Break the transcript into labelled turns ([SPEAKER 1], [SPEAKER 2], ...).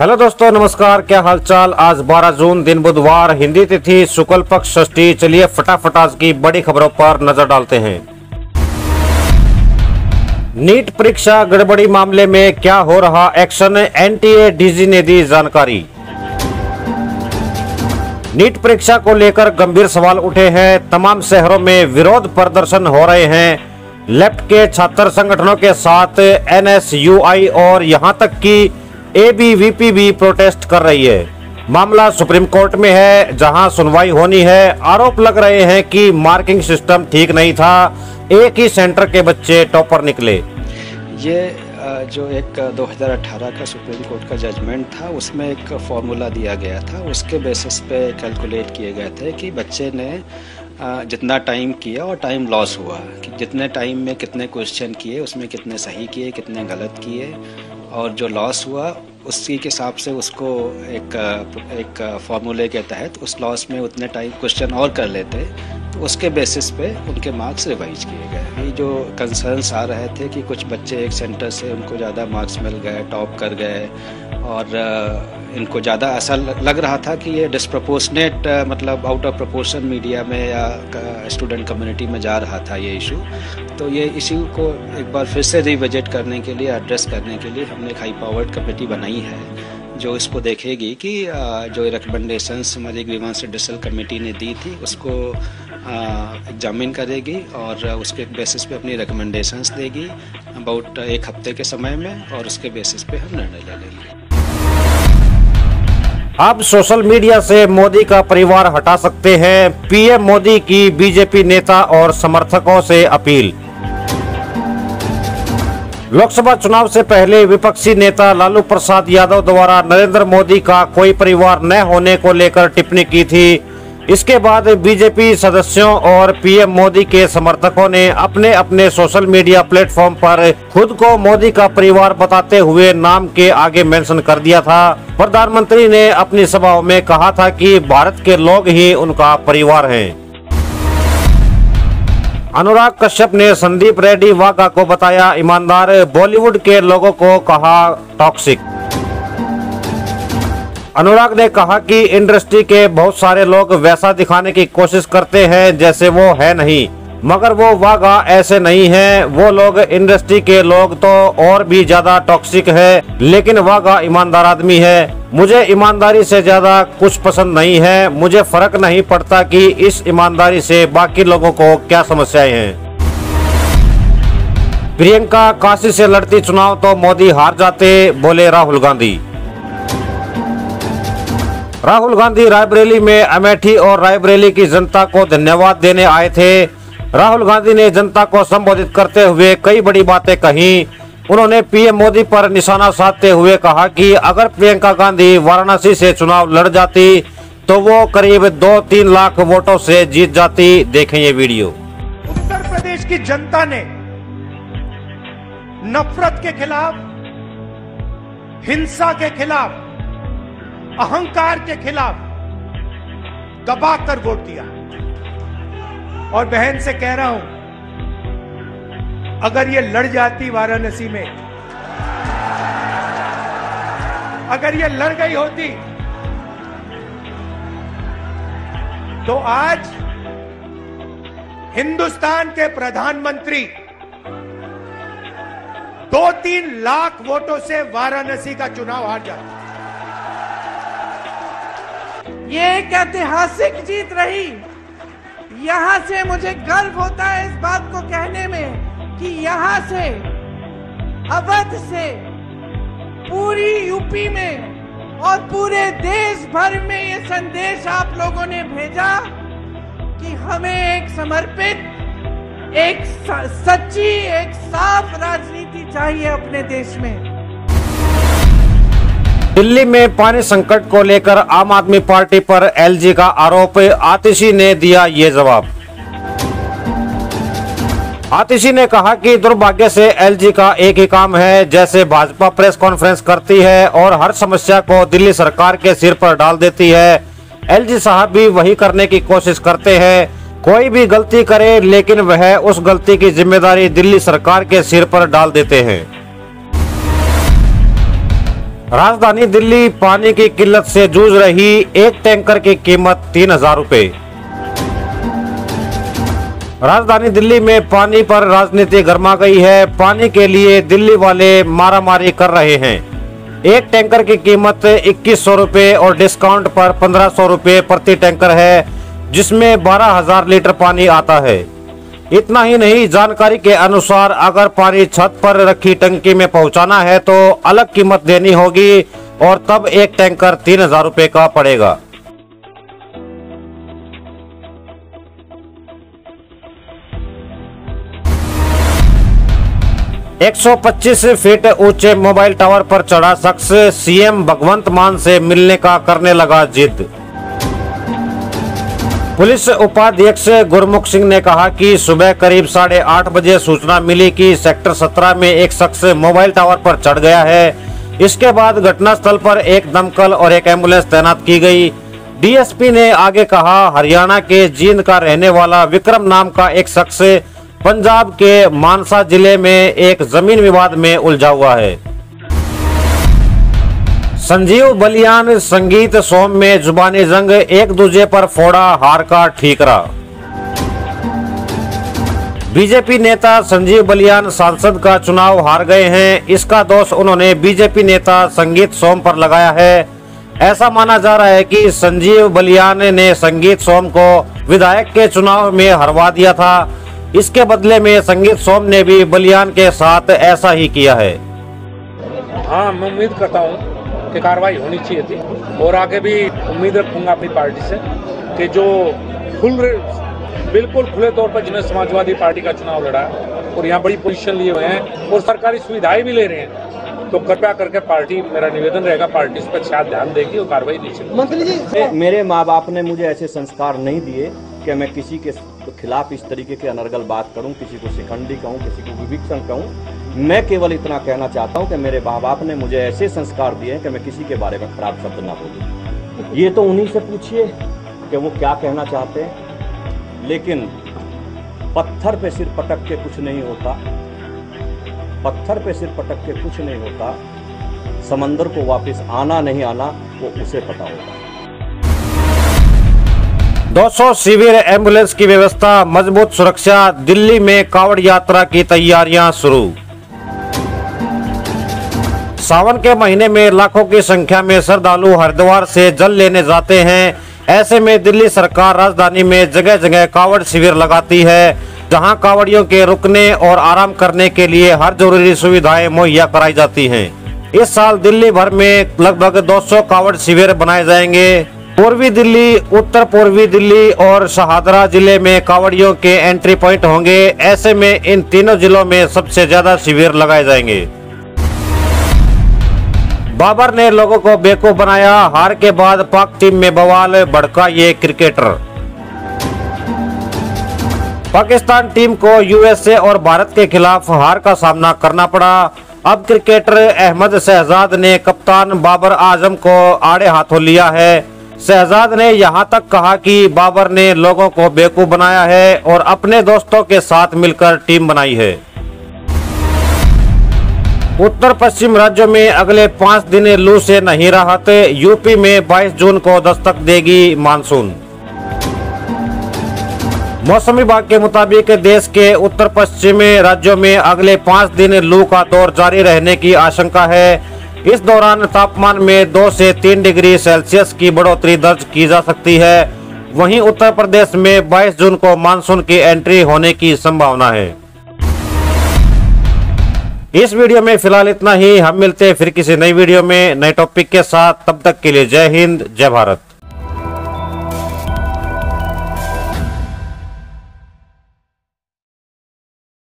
[SPEAKER 1] Hello दोस्तों, नमस्कार। क्या हालचाल? आज 12 जून, दिन बुधवार। हिंदी तिथि शुक्ल पक्ष षष्ठी। चलिए फटाफट आज की बड़ी खबरों पर नज़र डालते हैं। नीट परीक्षा गड़बड़ी मामले में क्या हो रहा एक्शन? एनटीए, डीजी ने दी जानकारी। नीट परीक्षा को लेकर गंभीर सवाल उठे हैं। तमाम शहरों में विरोध प्रदर्शन हो रहे हैं। लेफ़्ट के छात्र संगठनों के साथ एनएसयूआई और यहाँ तक कि एबीवीपी भी प्रोटेस्ट कर रही है। मामला सुप्रीम कोर्ट में है, जहाँ सुनवाई होनी है। आरोप लग रहे हैं कि मार्किंग सिस्टम ठीक नहीं था। एक ही सेंटर के बच्चे टॉपर निकले।
[SPEAKER 2] ये जो एक 2018 का सुप्रीम कोर्ट का जजमेंट था, उसमें एक फॉर्मूला दिया गया था। उसके बेसिस पे कैलकुलेट किए गए थे कि बच्चे ने जितना टाइम किया और टाइम लॉस हुआ। कि जितने टाइम में कितने क्वेश्चन किए, उसमें कितने सही किए, कितने गलत किए और जो लॉस हुआ, उसी के हिसाब से उसको एक एक फार्मूले के तहत उस लॉस में उतने टाइम क्वेश्चन और कर लेते तो उसके बेसिस पे उनके मार्क्स रिवाइज किए गए। ये जो कंसर्न्स आ रहे थे कि कुछ बच्चे एक सेंटर से उनको ज़्यादा मार्क्स मिल गए टॉप कर गए और इनको ज़्यादा ऐसा लग रहा था कि ये डिस्प्रपोर्शनेट मतलब आउट ऑफ़ प्रपोर्शन मीडिया में या स्टूडेंट कम्युनिटी में जा रहा था ये इशू तो ये इशू को एक बार फिर से रिविजिट करने के लिए एड्रेस करने के लिए हमने एक हाई पावर्ड कमेटी बनाई है, जो इसको देखेगी कि जो रिकमेंडेशंस हमारी ग्रीवांस डिसल कमेटी ने दी थी, उसको एग्जामिन करेगी और उसके बेसिस पे अपनी रिकमेंडेशंस देगी अबाउट एक हफ़्ते के समय में और उसके बेसिस पे हम निर्णय ले लेंगे।
[SPEAKER 1] अब सोशल मीडिया से मोदी का परिवार हटा सकते हैं। पीएम मोदी की बीजेपी नेता और समर्थकों से अपील। लोकसभा चुनाव से पहले विपक्षी नेता लालू प्रसाद यादव द्वारा नरेंद्र मोदी का कोई परिवार न होने को लेकर टिप्पणी की थी। इसके बाद बीजेपी सदस्यों और पीएम मोदी के समर्थकों ने अपने अपने सोशल मीडिया प्लेटफॉर्म पर खुद को मोदी का परिवार बताते हुए नाम के आगे मेंशन कर दिया था। प्रधानमंत्री ने अपनी सभाओं में कहा था कि भारत के लोग ही उनका परिवार हैं। अनुराग कश्यप ने संदीप रेड्डी वाघा को बताया, ईमानदार बॉलीवुड के लोगों को कहा, टॉक्सिक अनुराग ने कहा कि इंडस्ट्री के बहुत सारे लोग वैसा दिखाने की कोशिश करते हैं जैसे वो है नहीं। मगर वो वागा ऐसे नहीं है। वो लोग इंडस्ट्री के लोग तो और भी ज़्यादा टॉक्सिक है, लेकिन वागा ईमानदार आदमी है। मुझे ईमानदारी से ज़्यादा कुछ पसंद नहीं है। मुझे फ़र्क नहीं पड़ता कि इस ईमानदारी से बाकी लोगों को क्या समस्याएँ हैं। प्रियंका काशी से लड़ती चुनाव तो मोदी हार जाते, बोले राहुल गांधी। राहुल गांधी रायबरेली में अमेठी और रायबरेली की जनता को धन्यवाद देने आए थे। राहुल गांधी ने जनता को संबोधित करते हुए कई बड़ी बातें कही। उन्होंने पीएम मोदी पर निशाना साधते हुए कहा कि अगर प्रियंका गांधी वाराणसी से चुनाव लड़ जाती तो वो करीब दो तीन लाख वोटों से जीत जाती। देखें ये वीडियो।
[SPEAKER 3] उत्तर प्रदेश की जनता ने नफरत के खिलाफ, हिंसा के खिलाफ अहंकार के खिलाफ दबाकर वोट दिया। और बहन से कह रहा हूँ, अगर ये लड़ जाती वाराणसी में, अगर ये लड़ गई होती तो आज हिंदुस्तान के प्रधानमंत्री दो तीन लाख वोटों से वाराणसी का चुनाव हार जाते।
[SPEAKER 4] ये एक ऐतिहासिक जीत रही। यहाँ से मुझे गर्व होता है इस बात को कहने में कि यहाँ से, अवध से, पूरी यूपी में और पूरे देश भर में ये संदेश आप लोगों ने भेजा कि हमें एक समर्पित, एक सच्ची, एक साफ़ राजनीति चाहिए अपने देश में।
[SPEAKER 1] दिल्ली में पानी संकट को लेकर आम आदमी पार्टी पर एलजी का आरोप, आतिशी ने दिया ये जवाब। आतिशी ने कहा कि दुर्भाग्य से एलजी का एक ही काम है, जैसे भाजपा प्रेस कॉन्फ्रेंस करती है और हर समस्या को दिल्ली सरकार के सिर पर डाल देती है। एलजी साहब भी वही करने की कोशिश करते हैं। कोई भी गलती करे, लेकिन वह उस गलती की ज़िम्मेदारी दिल्ली सरकार के सिर पर डाल देते हैं। राजधानी दिल्ली पानी की किल्लत से जूझ रही एक टैंकर की कीमत तीन हज़ार रूपए। राजधानी दिल्ली में पानी पर राजनीति गर्मा गई है। पानी के लिए दिल्ली वाले मारामारी कर रहे हैं। एक टैंकर की कीमत इक्कीस सौ रूपए और डिस्काउंट पर पंद्रह सौ रूपए प्रति टैंकर है, जिसमें बारह हज़ार लीटर पानी आता है। इतना ही नहीं, जानकारी के अनुसार अगर पानी छत पर रखी टंकी में पहुंचाना है तो अलग कीमत देनी होगी और तब एक टैंकर तीन हज़ार रूपए का पड़ेगा। 125 फीट ऊँचे मोबाइल टावर पर चढ़ा शख्स सीएम भगवंत मान से मिलने का करने लगा जिद। पुलिस उपाध्यक्ष गुरमुख सिंह ने कहा कि सुबह करीब साढ़े आठ बजे सूचना मिली कि सेक्टर 17 में एक शख्स मोबाइल टावर पर चढ़ गया है। इसके बाद घटनास्थल पर एक दमकल और एक एंबुलेंस तैनात की गई। डीएसपी ने आगे कहा, हरियाणा के जींद का रहने वाला विक्रम नाम का एक शख्स पंजाब के मानसा ज़िले में एक ज़मीन विवाद में उलझा हुआ है। संजीव बलियान संगीत सोम में जुबानी जंग एक दूसरे पर फोड़ा हार का ठीकरा। बीजेपी नेता संजीव बलियान सांसद का चुनाव हार गए हैं। इसका दोष उन्होंने बीजेपी नेता संगीत सोम पर लगाया है। ऐसा माना जा रहा है कि संजीव बलियान ने संगीत सोम को विधायक के चुनाव में हरवा दिया था। इसके बदले में संगीत सोम ने भी बलियान के साथ ऐसा ही किया है।
[SPEAKER 5] हाँ मैं उम्मीद करता हूँ कि कार्रवाई होनी चाहिए थी। और आगे भी उम्मीद रखूँगा अपनी पार्टी से कि जो फुल बिल्कुल खुले तौर पर जिन्हें समाजवादी पार्टी का चुनाव लड़ा है और यहाँ बड़ी पोजीशन लिए हुए हैं और सरकारी सुविधाएँ भी ले रहे हैं तो कृपया करके पार्टी मेरा निवेदन रहेगा पार्टी इस पर शायद ध्यान देगी और कार्रवाई निश्चित
[SPEAKER 6] मंत्री जी मेरे माँ बाप ने मुझे ऐसे संस्कार नहीं दिए कि मैं किसी के खिलाफ इस तरीके के अनर्गल बात करूँ किसी को शिखंडी कहूँ किसी को विभिक्षण कहूँ। मैं केवल इतना कहना चाहता हूँ कि मेरे माँ बाप ने मुझे ऐसे संस्कार दिए कि मैं किसी के बारे में खराब शब्द ना बोलूँ। ये तो उन्हीं से पूछिए कि वो क्या कहना चाहते हैं। लेकिन पत्थर पे सिर पटक के कुछ नहीं होता। पत्थर पे सिर पटक के कुछ नहीं होता। समंदर को वापस आना नहीं आना, वो उसे पता होगा।
[SPEAKER 1] 200 शिविर एंबुलेंस की व्यवस्था, मज़बूत सुरक्षा, दिल्ली में कावड़ यात्रा की तैयारियाँ शुरू। सावन के महीने में लाखों की संख्या में श्रद्धालु हरिद्वार से जल लेने जाते हैं। ऐसे में दिल्ली सरकार राजधानी में जगह जगह कावड़ शिविर लगाती है, जहाँ कावड़ियों के रुकने और आराम करने के लिए हर ज़रूरी सुविधाएँ मुहैया कराई जाती हैं। इस साल दिल्ली भर में लगभग 200 कावड़ शिविर बनाए जाएँगे। पूर्वी दिल्ली, उत्तर पूर्वी दिल्ली और शहादरा ज़िले में कावड़ियों के एंट्री पॉइंट होंगे। ऐसे में इन तीनों जिलों में सबसे ज़्यादा शिविर लगाए जाएँगे। बाबर ने लोगों को बेवकूफ़ बनाया। हार के बाद पाक टीम में बवाल, भड़का ये क्रिकेटर। पाकिस्तान टीम को यूएसए और भारत के खिलाफ हार का सामना करना पड़ा। अब क्रिकेटर अहमद शहजाद ने कप्तान बाबर आज़म को आड़े हाथों लिया है। शहजाद ने यहाँ तक कहा कि बाबर ने लोगों को बेवकूफ़ बनाया है और अपने दोस्तों के साथ मिलकर टीम बनाई है। उत्तर पश्चिम राज्यों में अगले पाँच दिन लू से नहीं राहत। यूपी में 22 जून को दस्तक देगी मानसून। मौसम विभाग के मुताबिक देश के उत्तर पश्चिमी राज्यों में अगले पाँच दिन लू का दौर जारी रहने की आशंका है। इस दौरान तापमान में दो से तीन डिग्री सेल्सियस की बढ़ोतरी दर्ज की जा सकती है। वहीं उत्तर प्रदेश में 22 जून को मानसून की एंट्री होने की संभावना है। इस वीडियो में फ़िलहाल इतना ही। हम मिलते हैं फिर किसी नई वीडियो में नए टॉपिक के साथ। तब तक के लिए जय हिंद, जय भारत।